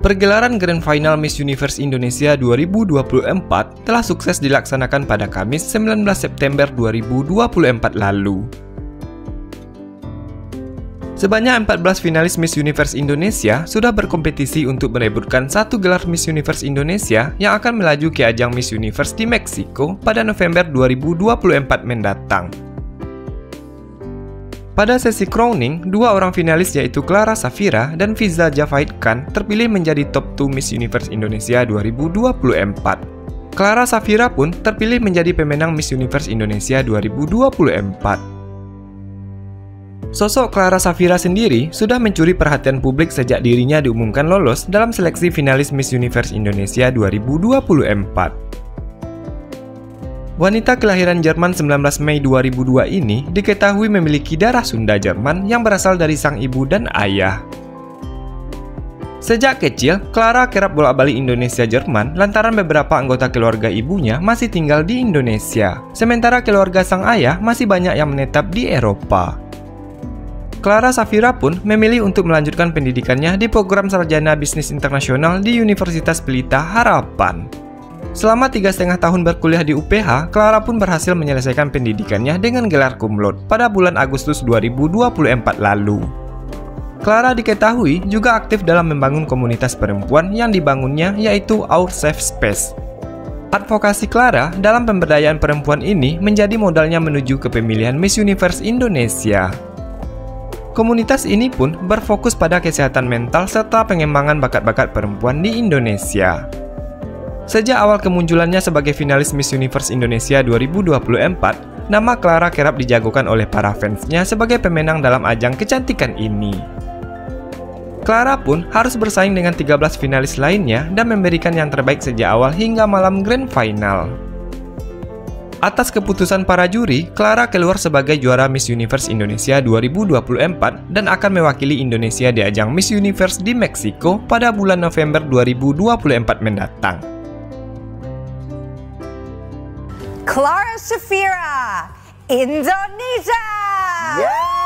Pergelaran Grand Final Miss Universe Indonesia 2024 telah sukses dilaksanakan pada Kamis 19 September 2024 lalu. Sebanyak 14 finalis Miss Universe Indonesia sudah berkompetisi untuk merebutkan satu gelar Miss Universe Indonesia yang akan melaju ke ajang Miss Universe di Meksiko pada November 2024 mendatang. Pada sesi crowning, dua orang finalis yaitu Clara Safira dan Fiza Javait Khan terpilih menjadi top 2 Miss Universe Indonesia 2024. Clara Safira pun terpilih menjadi pemenang Miss Universe Indonesia 2024. Sosok Clara Safira sendiri sudah mencuri perhatian publik sejak dirinya diumumkan lolos dalam seleksi finalis Miss Universe Indonesia 2024. Wanita kelahiran Jerman 19 Mei 2002 ini diketahui memiliki darah Sunda Jerman yang berasal dari sang ibu dan ayah. Sejak kecil, Clara kerap bolak-balik Indonesia Jerman lantaran beberapa anggota keluarga ibunya masih tinggal di Indonesia, sementara keluarga sang ayah masih banyak yang menetap di Eropa. Clara Safira pun memilih untuk melanjutkan pendidikannya di program sarjana bisnis internasional di Universitas Pelita Harapan. Selama tiga setengah tahun berkuliah di UPH, Clara pun berhasil menyelesaikan pendidikannya dengan gelar cum laude pada bulan Agustus 2024 lalu. Clara diketahui juga aktif dalam membangun komunitas perempuan yang dibangunnya yaitu Our Safe Space. Advokasi Clara dalam pemberdayaan perempuan ini menjadi modalnya menuju ke pemilihan Miss Universe Indonesia. Komunitas ini pun berfokus pada kesehatan mental serta pengembangan bakat-bakat perempuan di Indonesia. Sejak awal kemunculannya sebagai finalis Miss Universe Indonesia 2024, nama Clara kerap dijagokan oleh para fansnya sebagai pemenang dalam ajang kecantikan ini. Clara pun harus bersaing dengan 13 finalis lainnya dan memberikan yang terbaik sejak awal hingga malam grand final. Atas keputusan para juri, Clara keluar sebagai juara Miss Universe Indonesia 2024 dan akan mewakili Indonesia di ajang Miss Universe di Meksiko pada bulan November 2024 mendatang. Clara Shafira, Indonesia! Yeah!